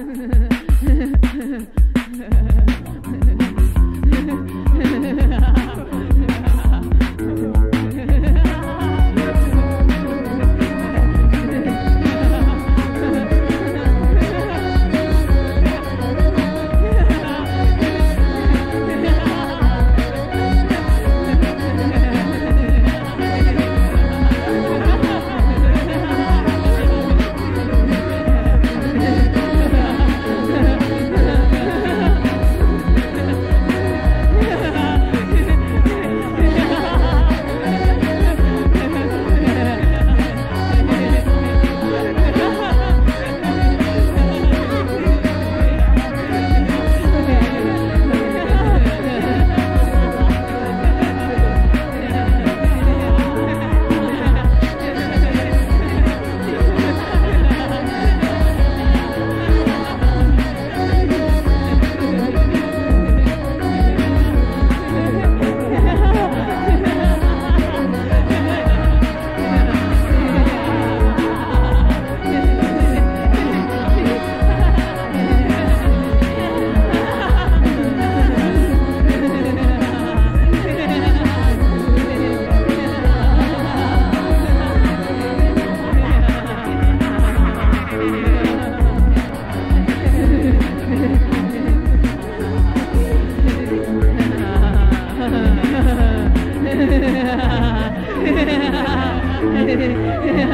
Mm-hmm. Yeah.